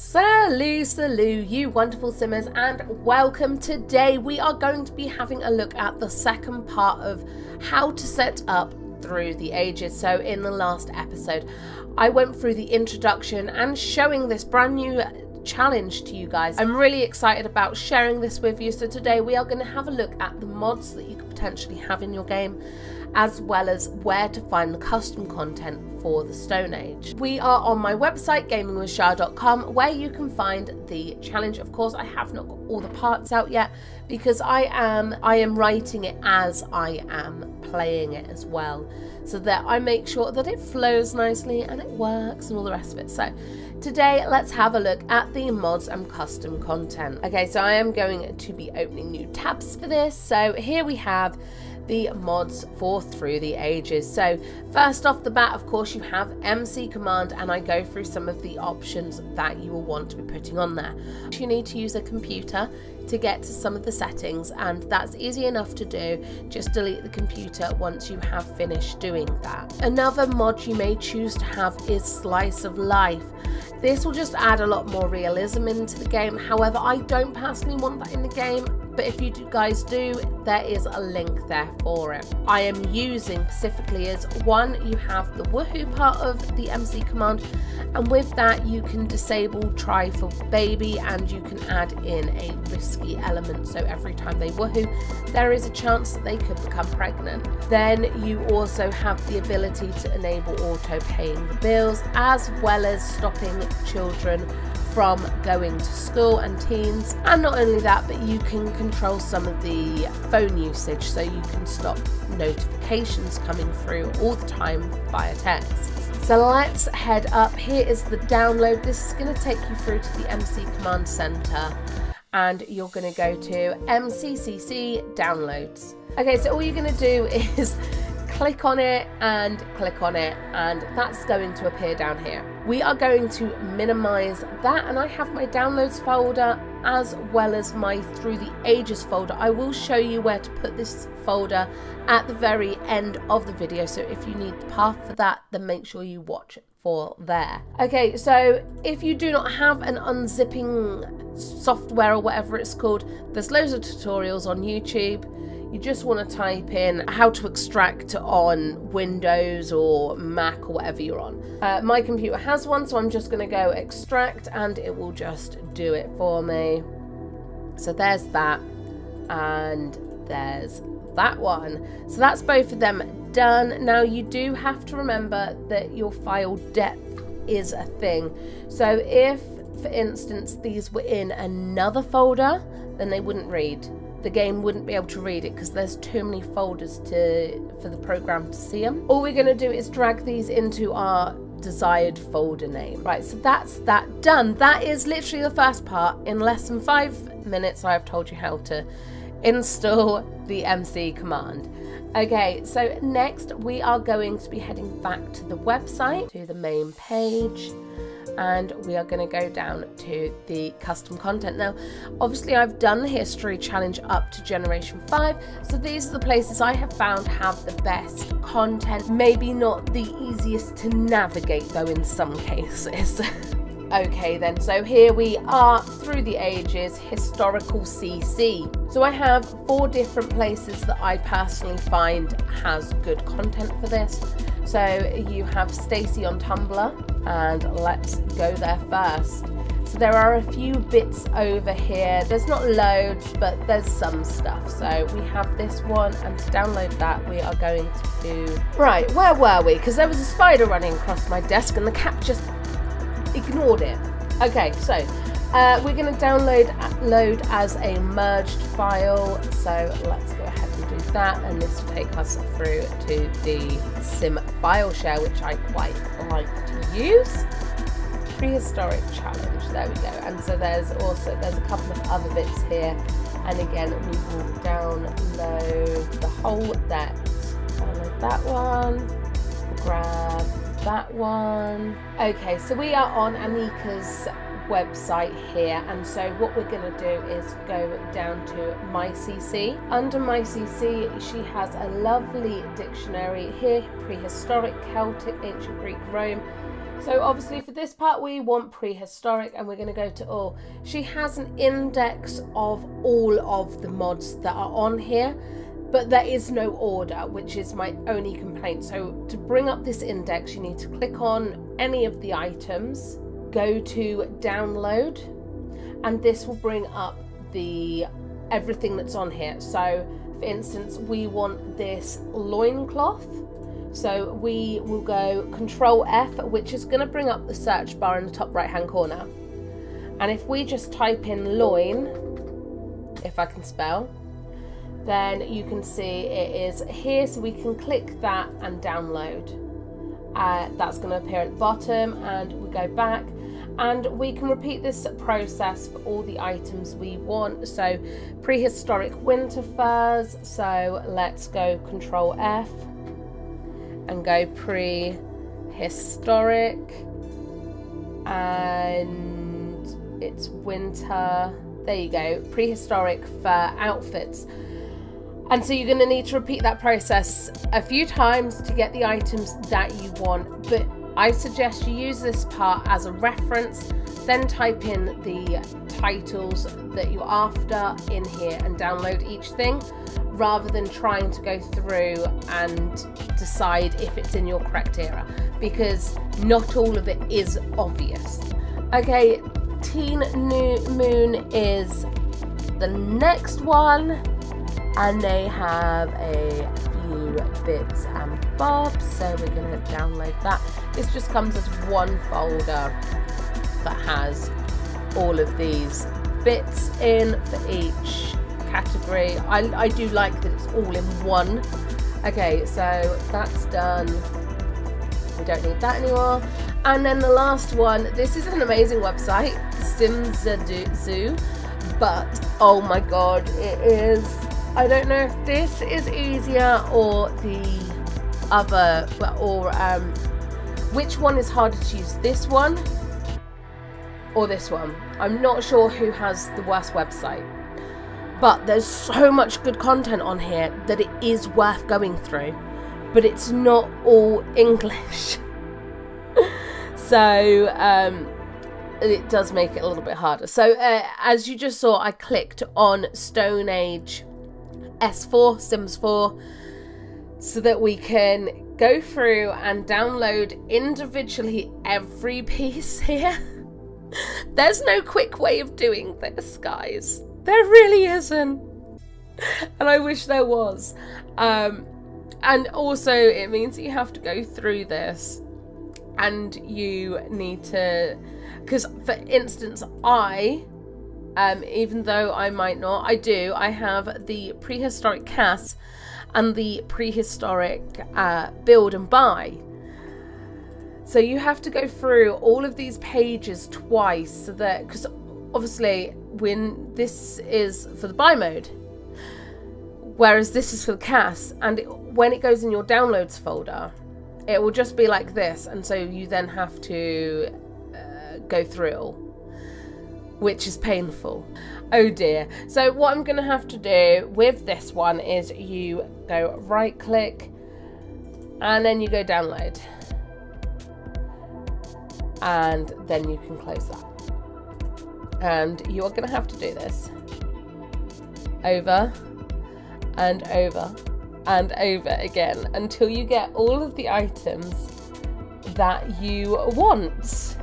Salut, salut, you wonderful simmers, and welcome. Today, we are going to be having a look at the second part of how to set up through the ages. So, in the last episode, I went through the introduction and showing this brand new challenge to you guys. I'm really excited about sharing this with you. So, today, we are going to have a look at the mods that you could potentially have in your game as well as where to find the custom content for the Stone Age. We are on my website, gamingwithchar.com, where you can find the challenge. Of course, I have not got all the parts out yet because I am I am writing it as I am playing it as well, so that I make sure that it flows nicely and it works and all the rest of it. So Today, let's have a look at the mods and custom content. Okay, so I am going to be opening new tabs for this. So here we have the mods for Through the Ages. So first off the bat, of course, you have MC command and I go through some of the options that you will want to be putting on there. You need to use a computer to get to some of the settings and that's easy enough to do. Just delete the computer once you have finished doing that. Another mod you may choose to have is slice of life. This will just add a lot more realism into the game. However i don't personally want that in the game but if you guys do, there is a link there for it. I am using specifically as one, you have the woohoo part of the MC command, and with that, you can disable try for baby and you can add in a risky element. So every time they woohoo, there is a chance that they could become pregnant. Then you also have the ability to enable auto paying the bills as well as stopping children from going to school and teens. And not only that, but you can control some of the phone usage so you can stop notifications coming through all the time via text. So let's head up. Here is the download. This is going to take you through to the MC Command Center and you're going to go to MCCC Downloads. Okay, so all you're going to do is click on it and click on it and that's going to appear down here. We are going to minimize that and I have my downloads folder as well as my through the ages folder. I will show you where to put this folder at the very end of the video so if you need the path for that then make sure you watch it for there. Okay so if you do not have an unzipping software or whatever it's called there's loads of tutorials on YouTube you just want to type in how to extract on Windows or Mac or whatever you're on. Uh, my computer has one, so I'm just going to go extract and it will just do it for me. So there's that, and there's that one. So that's both of them done. Now you do have to remember that your file depth is a thing. So if, for instance, these were in another folder, then they wouldn't read the game wouldn't be able to read it because there's too many folders to for the program to see them. All we're going to do is drag these into our desired folder name. Right, so that's that done. That is literally the first part. In less than five minutes, I've told you how to install the MC command. Okay, so next we are going to be heading back to the website, to the main page and we are going to go down to the custom content. Now, obviously I've done the history challenge up to generation 5, so these are the places I have found have the best content. Maybe not the easiest to navigate though in some cases. Okay then, so here we are through the ages, historical CC. So I have four different places that I personally find has good content for this. So you have Stacy on Tumblr, and let's go there first. So there are a few bits over here. There's not loads, but there's some stuff. So we have this one, and to download that, we are going to do... Right, where were we? Because there was a spider running across my desk, and the cat just ignored it. Okay, so uh, we're going to download load as a merged file. So let's go ahead and do that. And this will take us through to the sim file share, which I quite like to use. Prehistoric challenge. There we go. And so there's also there's a couple of other bits here. And again, we will download the whole deck. Download that one. Grab that one. Okay, so we are on Amika's website here and so what we're going to do is go down to my cc Under my cc she has a lovely dictionary here, prehistoric, Celtic, ancient Greek, Rome, So obviously for this part we want prehistoric and we're going to go to all. She has an index of all of the mods that are on here but there is no order which is my only complaint. So to bring up this index you need to click on any of the items, go to download and this will bring up the everything that's on here. So for instance we want this loincloth so we will go Control F, which is going to bring up the search bar in the top right hand corner. And if we just type in loin, if I can spell, then you can see it is here. So we can click that and download. Uh, that's going to appear at the bottom and we go back and we can repeat this process for all the items we want. So prehistoric winter furs. So let's go Control F and go prehistoric and it's winter there you go prehistoric fur outfits and so you're going to need to repeat that process a few times to get the items that you want but I suggest you use this part as a reference then type in the titles that you're after in here and download each thing rather than trying to go through and decide if it's in your correct era because not all of it is obvious. Okay, Teen New Moon is the next one and they have a few bits and bobs so we're going to download that. This just comes as one folder that has all of these bits in for each category. I, I do like that it's all in one. Okay, so that's done. We don't need that anymore. And then the last one, this is an amazing website, Simszoo, but oh my god, it is. I don't know if this is easier or the other, or um, which one is harder to use, this one or this one. I'm not sure who has the worst website. But there's so much good content on here that it is worth going through. But it's not all English. so um, it does make it a little bit harder. So uh, as you just saw, I clicked on Stone Age S4, Sims 4, so that we can go through and download individually every piece here. There's no quick way of doing this, guys. There really isn't. And I wish there was. Um, and also, it means you have to go through this and you need to. Because, for instance, I, um, even though I might not, I do, I have the prehistoric CAS and the prehistoric uh, build and buy. So you have to go through all of these pages twice so that, because obviously when this is for the buy mode whereas this is for the CAS, and it, when it goes in your downloads folder it will just be like this. And so you then have to uh, go through which is painful. Oh dear. So what I'm gonna have to do with this one is you go right click and then you go download. And then you can close that. And you are going to have to do this. Over and over and over again until you get all of the items that you want.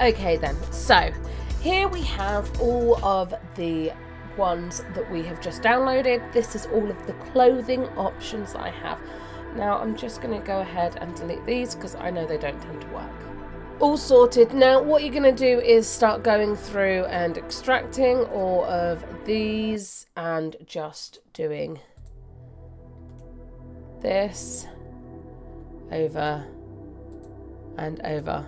Okay then, so here we have all of the ones that we have just downloaded. This is all of the clothing options I have. Now I'm just going to go ahead and delete these because I know they don't tend to work. all sorted. Now what you're going to do is start going through and extracting all of these and just doing this over and over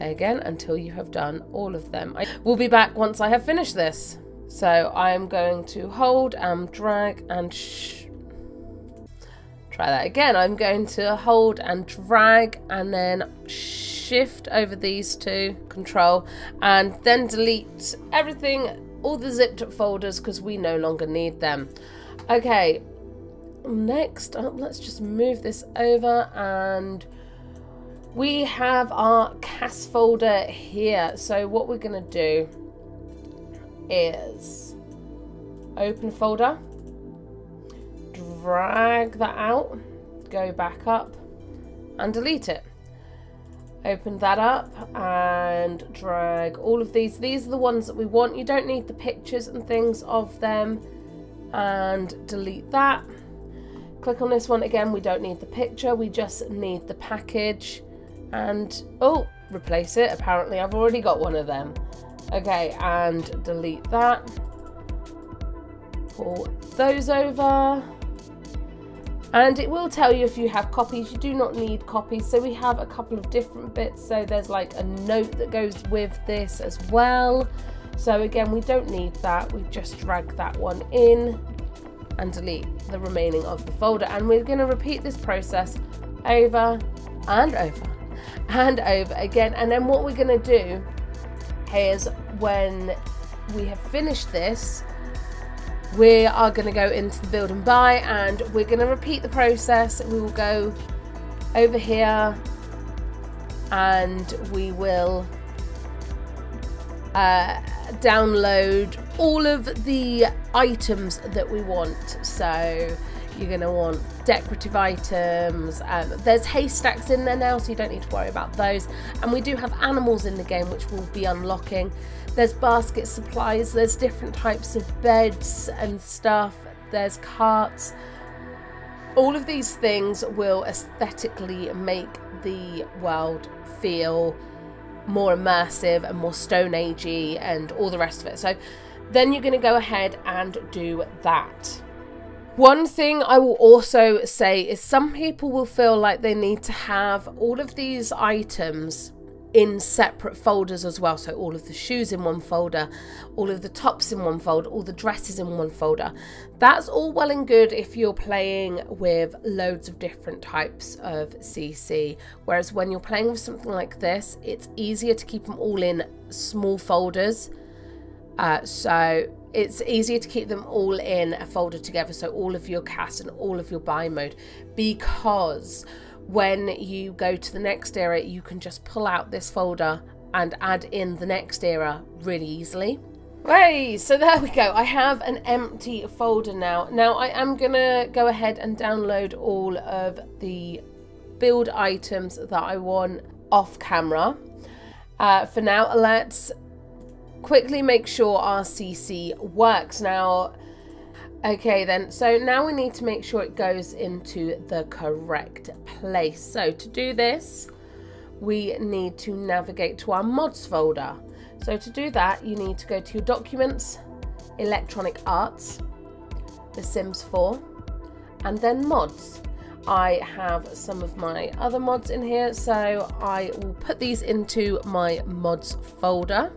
again until you have done all of them. I will be back once I have finished this. So I'm going to hold and drag and try that again. I'm going to hold and drag and then shift over these two, control, and then delete everything, all the zipped folders because we no longer need them. Okay, next let's just move this over and we have our CAS folder here. So what we're going to do is open folder, drag that out, go back up and delete it. Open that up and drag all of these. These are the ones that we want. You don't need the pictures and things of them. And delete that. Click on this one again. We don't need the picture. We just need the package. And, oh, replace it. Apparently I've already got one of them. Okay, and delete that. Pull those over. And it will tell you if you have copies. You do not need copies. So we have a couple of different bits. So there's like a note that goes with this as well. So again, we don't need that. We just drag that one in and delete the remaining of the folder. And we're going to repeat this process over and over and over again. And then what we're to do is when we have finished this, we are to go into the build and buy and we're to repeat the process. We will go over here and we will uh, download all of the items that we want. So you're to want decorative items. Um, there's haystacks in there now, so you don't need to worry about those. And we do have animals in the game, which we'll be unlocking. There's basket supplies, there's different types of beds and stuff, there's carts. All of these things will aesthetically make the world feel more immersive and more Stone Agey and all the rest of it. So then you're going to go ahead and do that. One thing I will also say is some people will feel like they need to have all of these items in separate folders as well. So all of the shoes in one folder, all of the tops in one folder, all the dresses in one folder. That's all well and good if you're playing with loads of different types of CC. Whereas when you're playing with something like this, it's easier to keep them all in small folders. Uh, so it's easier to keep them all in a folder together. So all of your CAS and all of your buy mode because when you go to the next era, you can just pull out this folder and add in the next era really easily. Hey, so there we go. I have an empty folder now. Now I am going to go ahead and download all of the build items that I want off camera. Uh, for now, let's quickly make sure our CC works. Now, Okay then, so now we need to make sure it goes into the correct place. So to do this, we need to navigate to our mods folder. So to do that, you need to go to your documents, electronic arts, The Sims 4, and then mods. I have some of my other mods in here, so I will put these into my mods folder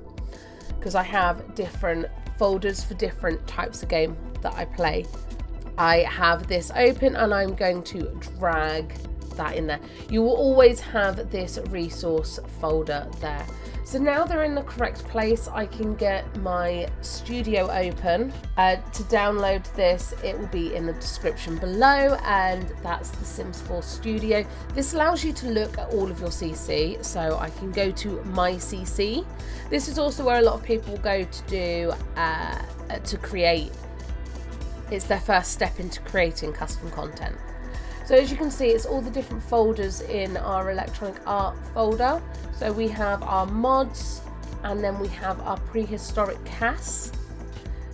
because I have different folders for different types of game that I play. I have this open and I'm going to drag that in there. You will always have this resource folder there. So now they're in the correct place, I can get my studio open. Uh, to download this, it will be in the description below, and that's the Sims 4 Studio. This allows you to look at all of your CC, so I can go to my CC. This is also where a lot of people go to do, uh, to create it's their first step into creating custom content. So as you can see, it's all the different folders in our electronic art folder. So we have our mods and then we have our prehistoric CAS.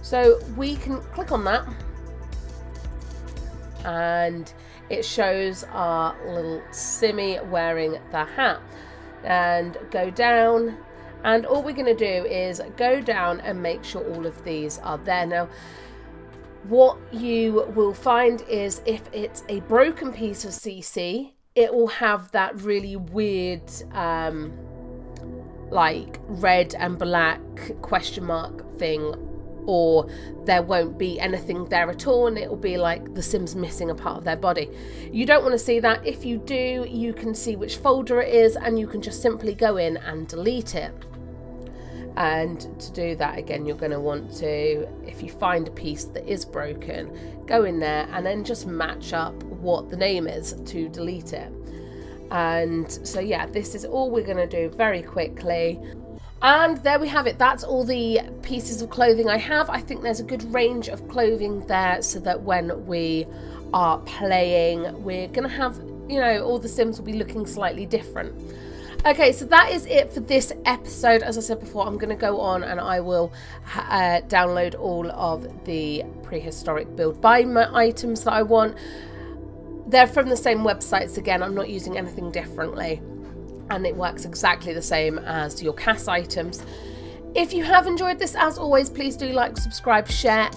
So we can click on that and it shows our little Simmy wearing the hat. and go down and all we're going to do is go down and make sure all of these are there now what you will find is if it's a broken piece of CC it will have that really weird um, like red and black question mark thing or there won't be anything there at all and it will be like the sims missing a part of their body. You don't want to see that. If you do you can see which folder it is and you can just simply go in and delete it and to do that again you're going to want to if you find a piece that is broken go in there and then just match up what the name is to delete it. And so yeah this is all we're going to do very quickly. And there we have it. That's all the pieces of clothing I have. I think there's a good range of clothing there so that when we are playing we're gonna have you know all the sims will be looking slightly different Okay, so that is it for this episode. As I said before, I'm going to go on and I will uh, download all of the prehistoric build by my items that I want. They're from the same websites again. I'm not using anything differently. And it works exactly the same as your CAS items. If you have enjoyed this, as always, please do like, subscribe, share,